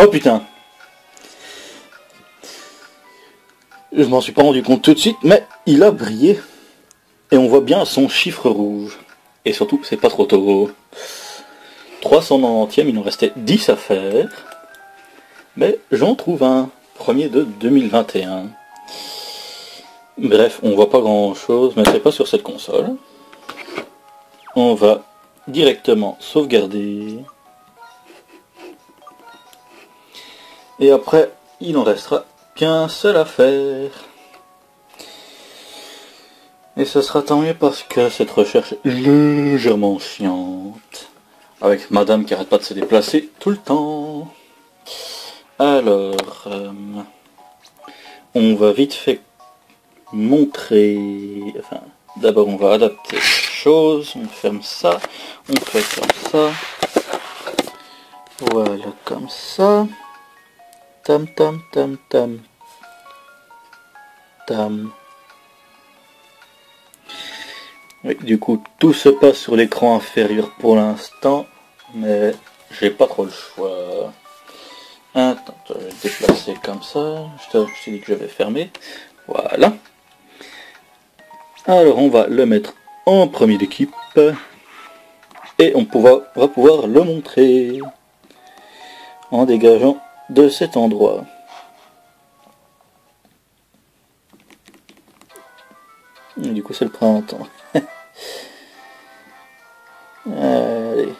Oh putain Je m'en suis pas rendu compte tout de suite, mais il a brillé. Et on voit bien son chiffre rouge. Et surtout, c'est pas trop tôt. 390e, il nous restait 10 à faire. Mais j'en trouve un. Premier de 2021. Bref, on voit pas grand chose, mais c'est pas sur cette console. On va directement sauvegarder. Et après, il en restera qu'un seul à faire. Et ce sera tant mieux parce que cette recherche est légèrement chiante. Avec madame qui arrête pas de se déplacer tout le temps. Alors, euh, on va vite fait montrer... Enfin, d'abord on va adapter les choses. On ferme ça. On fait comme ça. Voilà, comme ça. Tam tam tam tam. Tam. Oui, du coup, tout se passe sur l'écran inférieur pour l'instant, mais j'ai pas trop le choix. Attends, je vais déplacer comme ça. Je t'ai dit que je vais fermer. Voilà. Alors, on va le mettre en premier d'équipe. Et on va pouvoir le montrer en dégageant de cet endroit. Du coup, c'est le printemps. Allez,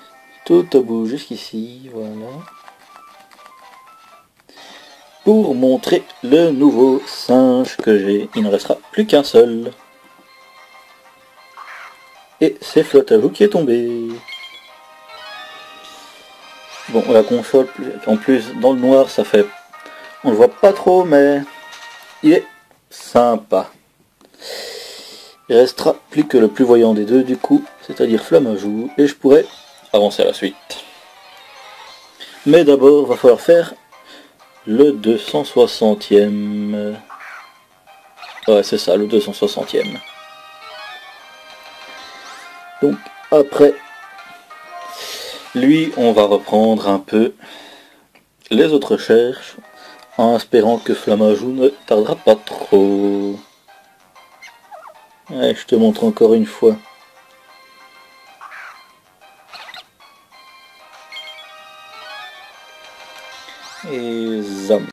tout au bout jusqu'ici, voilà. Pour montrer le nouveau singe que j'ai, il ne restera plus qu'un seul. Et c'est flotte à vous qui est tombé. Bon, la console, en plus, dans le noir, ça fait... On le voit pas trop, mais il est sympa. Il restera plus que le plus voyant des deux, du coup, c'est-à-dire Flammajou, et je pourrais avancer à la suite. Mais d'abord, va falloir faire le 260e. Ouais, c'est ça, le 260e. Donc, après lui, on va reprendre un peu les autres recherches en espérant que Flamajou ne tardera pas trop. Je te montre encore une fois. Et zam.